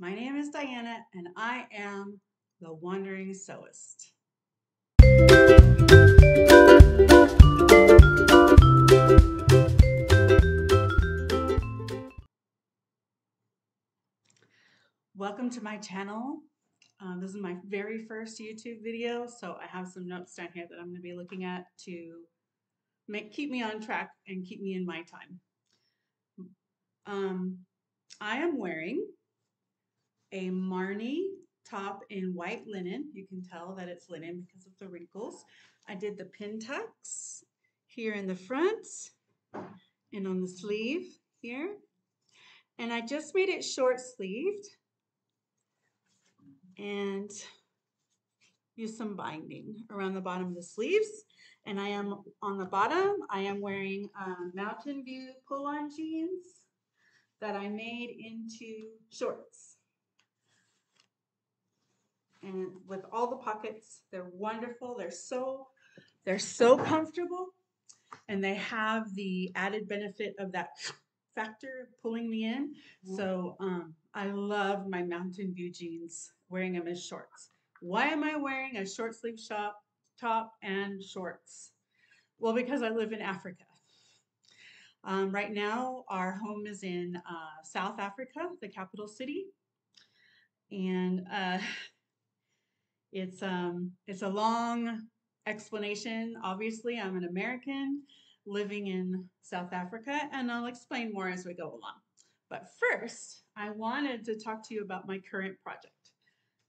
My name is Diana, and I am the Wandering Sewist. Welcome to my channel. Um, this is my very first YouTube video, so I have some notes down here that I'm going to be looking at to make keep me on track and keep me in my time. Um, I am wearing a Marnie top in white linen. You can tell that it's linen because of the wrinkles. I did the pin tucks here in the front and on the sleeve here. And I just made it short sleeved and use some binding around the bottom of the sleeves. And I am on the bottom, I am wearing um, Mountain View pull-on jeans that I made into shorts. And with all the pockets, they're wonderful. They're so, they're so comfortable. And they have the added benefit of that factor pulling me in. So um, I love my Mountain View jeans, wearing them as shorts. Why am I wearing a short sleeve shop, top and shorts? Well, because I live in Africa. Um, right now, our home is in uh, South Africa, the capital city, and uh, it's um, it's a long explanation. Obviously, I'm an American living in South Africa, and I'll explain more as we go along. But first, I wanted to talk to you about my current project.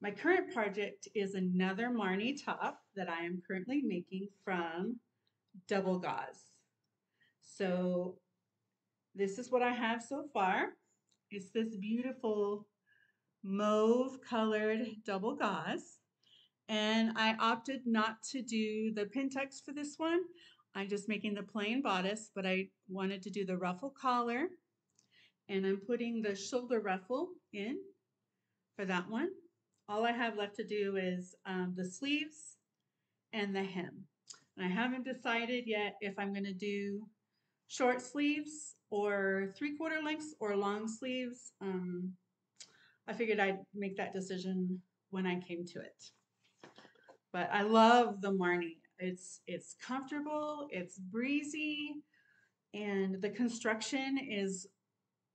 My current project is another Marnie top that I am currently making from double gauze. So this is what I have so far. It's this beautiful mauve colored double gauze. And I opted not to do the pin tucks for this one. I'm just making the plain bodice, but I wanted to do the ruffle collar. And I'm putting the shoulder ruffle in for that one. All I have left to do is um, the sleeves and the hem. And I haven't decided yet if I'm going to do short sleeves or three quarter lengths or long sleeves. Um, I figured I'd make that decision when I came to it. But I love the Marnie. It's it's comfortable, it's breezy, and the construction is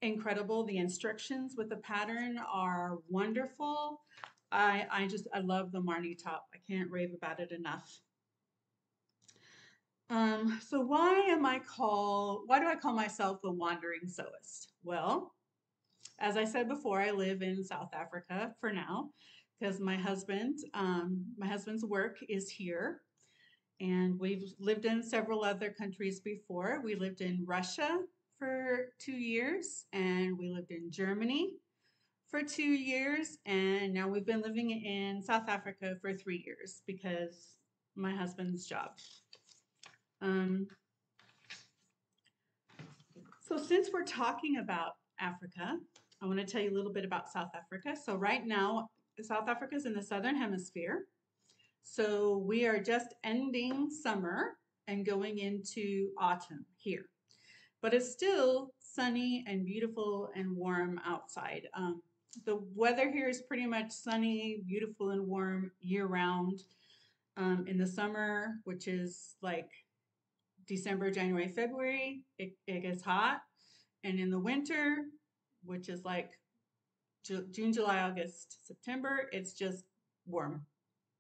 incredible. The instructions with the pattern are wonderful. I I just I love the Marnie top. I can't rave about it enough. Um, so why am I called, why do I call myself the wandering sewist? Well, as I said before, I live in South Africa for now because my husband, um, my husband's work is here. And we've lived in several other countries before. We lived in Russia for two years, and we lived in Germany for two years, and now we've been living in South Africa for three years because my husband's job. Um, so since we're talking about Africa, I want to tell you a little bit about South Africa. So right now, South Africa is in the Southern Hemisphere. So we are just ending summer and going into autumn here. But it's still sunny and beautiful and warm outside. Um, the weather here is pretty much sunny, beautiful, and warm year round. Um, in the summer, which is like December, January, February, it, it gets hot. And in the winter, which is like June, July, August, September, it's just warm.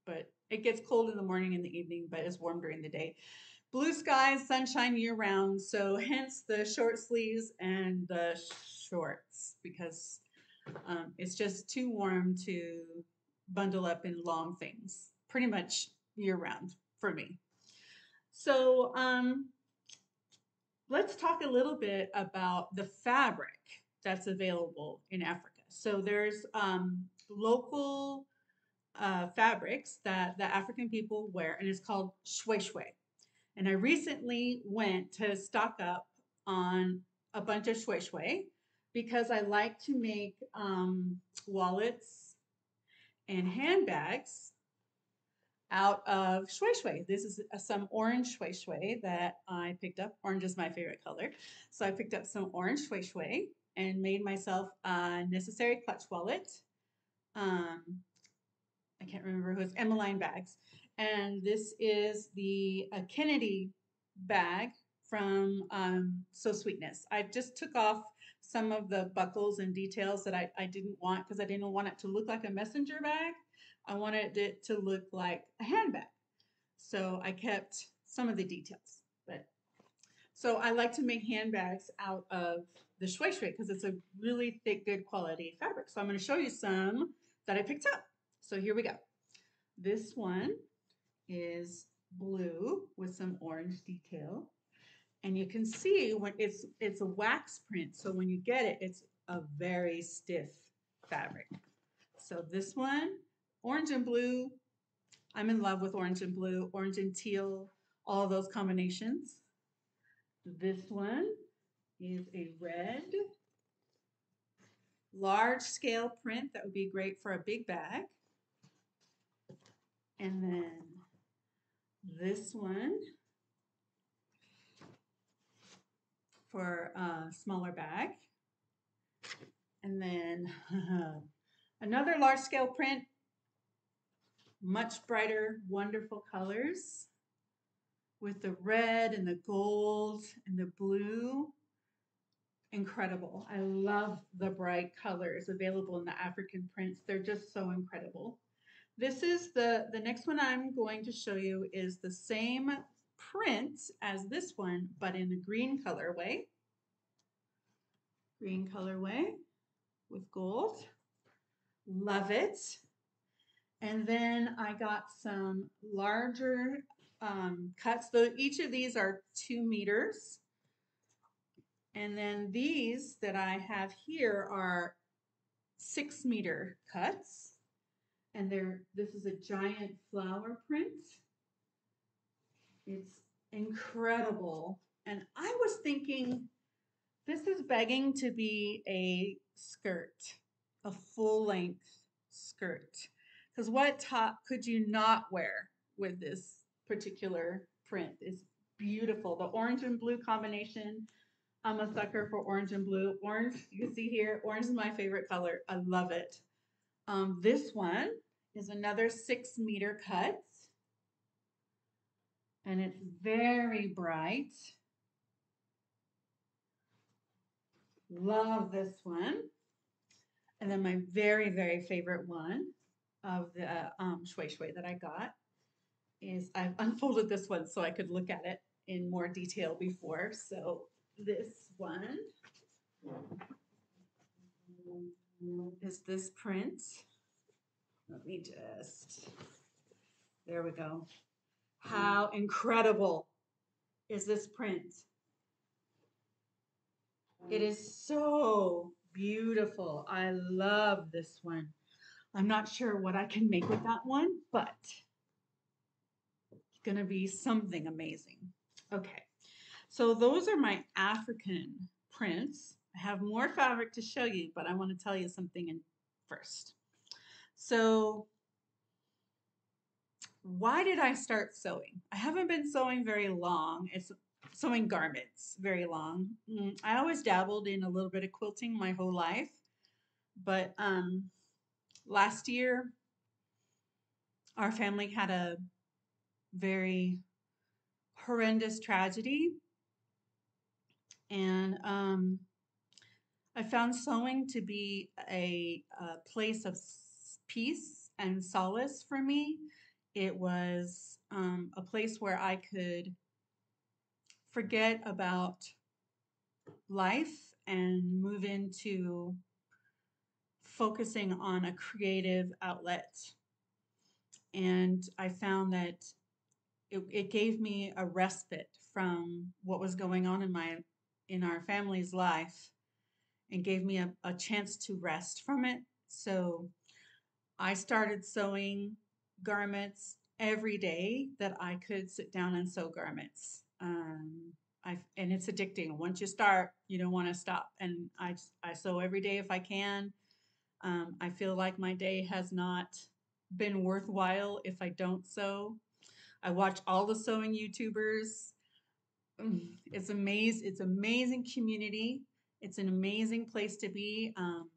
But it gets cold in the morning and the evening, but it's warm during the day. Blue skies, sunshine year round. So hence the short sleeves and the shorts because um, it's just too warm to bundle up in long things pretty much year round for me. So um, let's talk a little bit about the fabric that's available in Africa. So there's um, local uh, fabrics that the African people wear, and it's called shwe shwe. And I recently went to stock up on a bunch of shwe shwe because I like to make um, wallets and handbags out of shwe shwe. This is uh, some orange shwe shwe that I picked up. Orange is my favorite color. So I picked up some orange shwe shwe and made myself a necessary clutch wallet um, I can't remember who it's Emmaline bags. And this is the Kennedy bag from um, Sew Sweetness. I just took off some of the buckles and details that I, I didn't want because I didn't want it to look like a messenger bag. I wanted it to look like a handbag. So I kept some of the details. So I like to make handbags out of the shwe shwe because it's a really thick, good quality fabric. So I'm going to show you some that I picked up. So here we go. This one is blue with some orange detail. And you can see when it's it's a wax print. So when you get it, it's a very stiff fabric. So this one, orange and blue. I'm in love with orange and blue, orange and teal, all those combinations. This one is a red large scale print that would be great for a big bag. And then this one for a smaller bag. And then another large scale print, much brighter, wonderful colors with the red and the gold and the blue. Incredible. I love the bright colors available in the African prints. They're just so incredible. This is the, the next one I'm going to show you is the same print as this one, but in a green colorway. Green colorway with gold. Love it. And then I got some larger um, cuts. So each of these are two meters. And then these that I have here are six meter cuts. And they're, this is a giant flower print. It's incredible. And I was thinking, this is begging to be a skirt, a full length skirt. Because what top could you not wear with this particular print? It's beautiful. The orange and blue combination. I'm a sucker for orange and blue. Orange, you can see here, orange is my favorite color. I love it. Um, this one is another six meter cut. And it's very bright. Love this one. And then my very, very favorite one of the um, shwe shwe that I got is I've unfolded this one so I could look at it in more detail before. So this one is this print. Let me just, there we go. How incredible is this print? It is so beautiful. I love this one. I'm not sure what I can make with that one, but going to be something amazing. Okay, so those are my African prints. I have more fabric to show you, but I want to tell you something in first. So why did I start sewing? I haven't been sewing very long. It's sewing garments very long. Mm, I always dabbled in a little bit of quilting my whole life, but um, last year our family had a very horrendous tragedy, and um, I found sewing to be a, a place of peace and solace for me. It was um, a place where I could forget about life and move into focusing on a creative outlet. And I found that it, it gave me a respite from what was going on in my in our family's life and gave me a, a chance to rest from it. So I started sewing garments every day that I could sit down and sew garments. Um, I and it's addicting. Once you start, you don't want to stop. And I I sew every day if I can. Um, I feel like my day has not been worthwhile if I don't sew. I watch all the sewing YouTubers. Mm, it's amazing. It's amazing community. It's an amazing place to be. Um,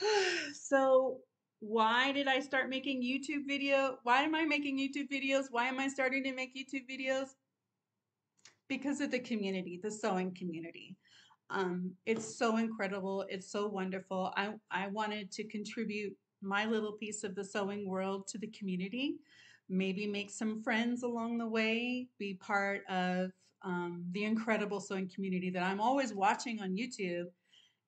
So why did I start making YouTube video? Why am I making YouTube videos? Why am I starting to make YouTube videos? Because of the community, the sewing community. Um, it's so incredible. It's so wonderful. I, I wanted to contribute my little piece of the sewing world to the community, maybe make some friends along the way, be part of um, the incredible sewing community that I'm always watching on YouTube.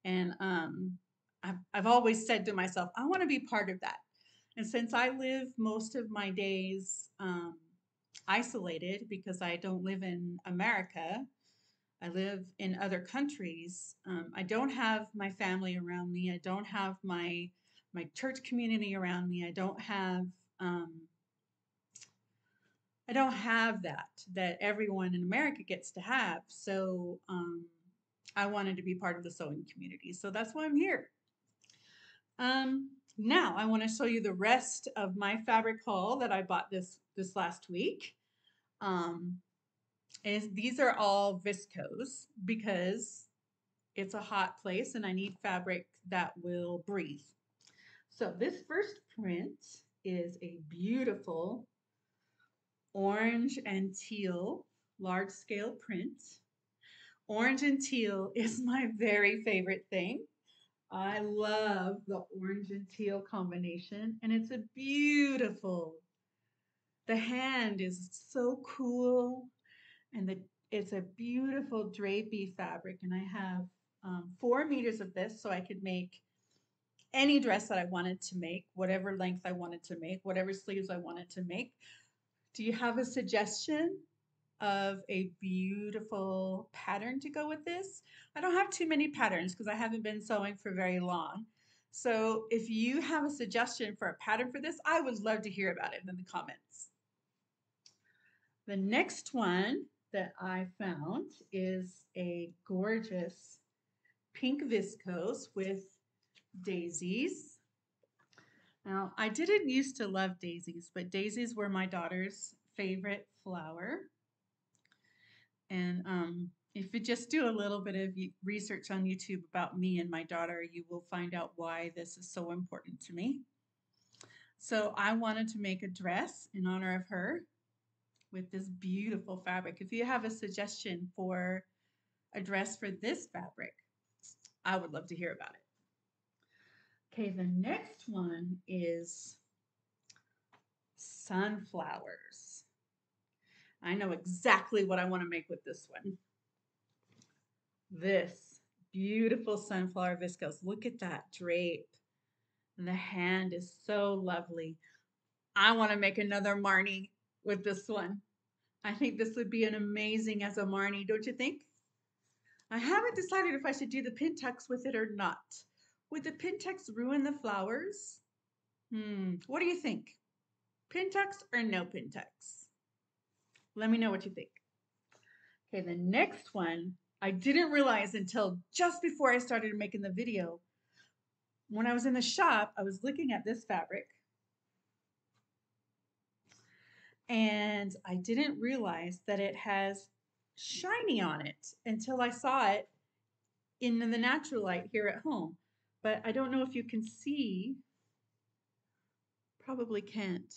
And um, I've, I've always said to myself, I want to be part of that. And since I live most of my days um, isolated because I don't live in America, I live in other countries. Um, I don't have my family around me. I don't have my my church community around me. I don't have um, I don't have that that everyone in America gets to have. So um, I wanted to be part of the sewing community. So that's why I'm here. Um, now I want to show you the rest of my fabric haul that I bought this this last week. Um, is these are all viscose because it's a hot place and I need fabric that will breathe. So this first print is a beautiful orange and teal large scale print. Orange and teal is my very favorite thing. I love the orange and teal combination and it's a beautiful. The hand is so cool and the it's a beautiful drapey fabric and I have um, four meters of this so I could make any dress that I wanted to make, whatever length I wanted to make, whatever sleeves I wanted to make. Do you have a suggestion of a beautiful pattern to go with this? I don't have too many patterns because I haven't been sewing for very long. So if you have a suggestion for a pattern for this, I would love to hear about it in the comments. The next one that I found is a gorgeous pink viscose with daisies. Now, I didn't used to love daisies, but daisies were my daughter's favorite flower. And um, if you just do a little bit of research on YouTube about me and my daughter, you will find out why this is so important to me. So I wanted to make a dress in honor of her with this beautiful fabric. If you have a suggestion for a dress for this fabric, I would love to hear about it. Okay, the next one is sunflowers. I know exactly what I want to make with this one. This beautiful sunflower viscose. Look at that drape. And the hand is so lovely. I want to make another Marnie with this one. I think this would be an amazing as a Marnie, don't you think? I haven't decided if I should do the pin tucks with it or not. Would the pin tucks ruin the flowers? Hmm, what do you think? Pin tucks or no pin tucks? Let me know what you think. Okay, the next one, I didn't realize until just before I started making the video. When I was in the shop, I was looking at this fabric and I didn't realize that it has shiny on it until I saw it in the natural light here at home. But I don't know if you can see, probably can't,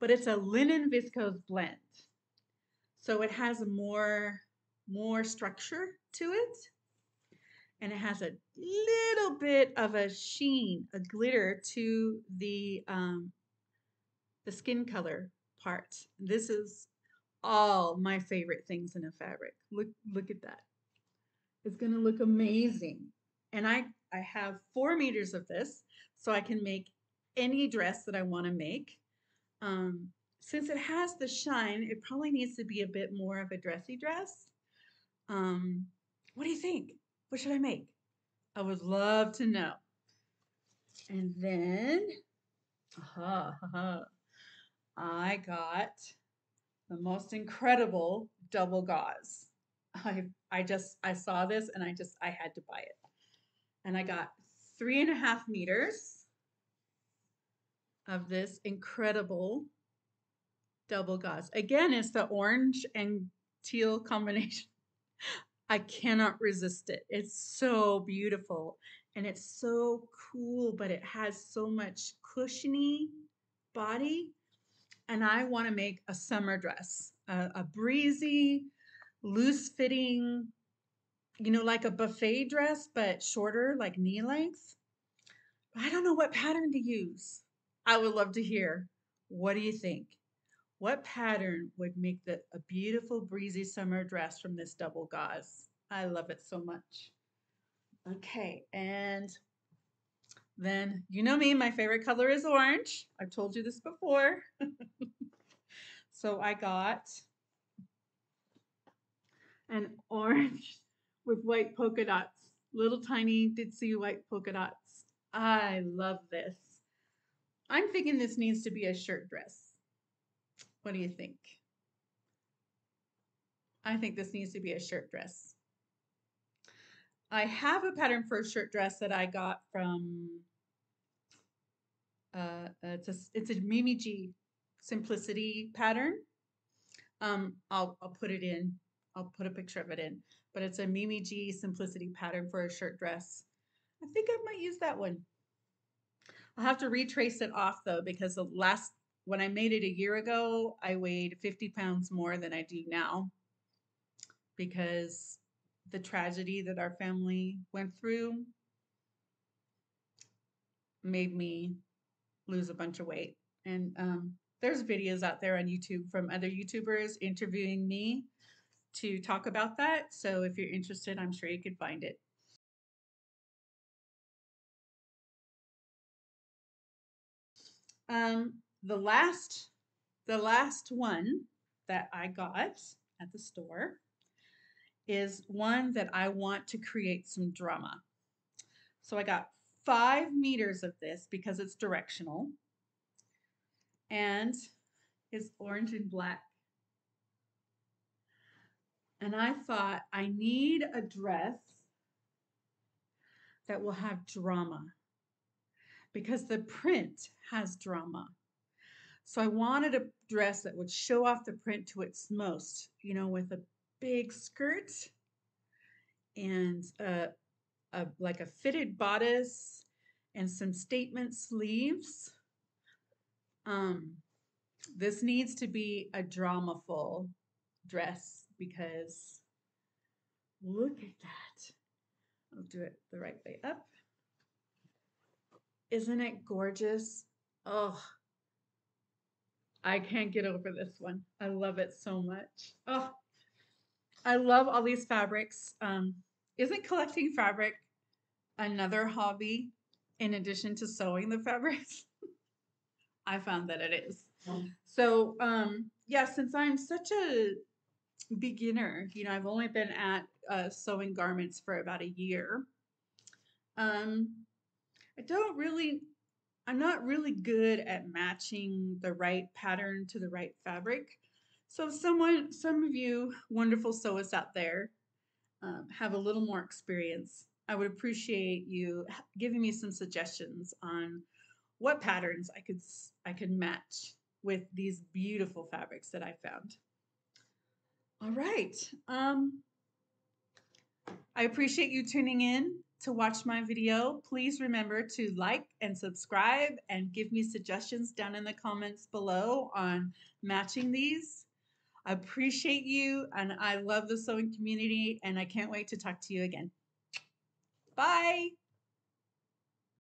but it's a linen viscose blend. So it has more, more structure to it. And it has a little bit of a sheen, a glitter to the, um, the skin color part. This is all my favorite things in a fabric. Look, look at that. It's going to look amazing. And I, I have four meters of this, so I can make any dress that I want to make. Um, since it has the shine, it probably needs to be a bit more of a dressy dress. Um, what do you think? What should I make? I would love to know. And then, aha, aha, I got the most incredible double gauze. I I just I saw this and I just I had to buy it. And I got three and a half meters of this incredible double gauze. Again, it's the orange and teal combination. I cannot resist it. It's so beautiful. and it's so cool, but it has so much cushiony body. And I want to make a summer dress, a, a breezy, loose fitting, you know, like a buffet dress, but shorter, like knee length. I don't know what pattern to use. I would love to hear. What do you think? What pattern would make the, a beautiful breezy summer dress from this double gauze? I love it so much. Okay, and then you know me, my favorite color is orange. I've told you this before. so I got an orange with white polka dots, little tiny ditzy white polka dots. I love this. I'm thinking this needs to be a shirt dress. What do you think? I think this needs to be a shirt dress. I have a pattern for a shirt dress that I got from uh, it's a it's a Mimi G simplicity pattern. Um, I'll I'll put it in. I'll put a picture of it in. But it's a Mimi G simplicity pattern for a shirt dress. I think I might use that one. I'll have to retrace it off though because the last when I made it a year ago, I weighed 50 pounds more than I do now because the tragedy that our family went through made me lose a bunch of weight. And um, there's videos out there on YouTube from other YouTubers interviewing me to talk about that. So if you're interested, I'm sure you could find it. Um, the last, the last one that I got at the store is one that I want to create some drama. So I got five meters of this because it's directional and it's orange and black. And I thought I need a dress that will have drama because the print has drama. So I wanted a dress that would show off the print to its most, you know, with a big skirt and a, a like a fitted bodice and some statement sleeves. Um, this needs to be a dramaful dress because look at that. I'll do it the right way up. Isn't it gorgeous? Oh, I can't get over this one. I love it so much. Oh, I love all these fabrics. Um, isn't collecting fabric another hobby in addition to sewing the fabrics? I found that it is. So, um, yeah, since I'm such a beginner, you know, I've only been at uh, sewing garments for about a year. Um, I don't really, I'm not really good at matching the right pattern to the right fabric. So if someone, some of you wonderful sewists out there um, have a little more experience, I would appreciate you giving me some suggestions on what patterns I could I could match with these beautiful fabrics that I found. All right. Um, I appreciate you tuning in to watch my video. Please remember to like and subscribe and give me suggestions down in the comments below on matching these. I appreciate you and I love the sewing community and I can't wait to talk to you again. Bye.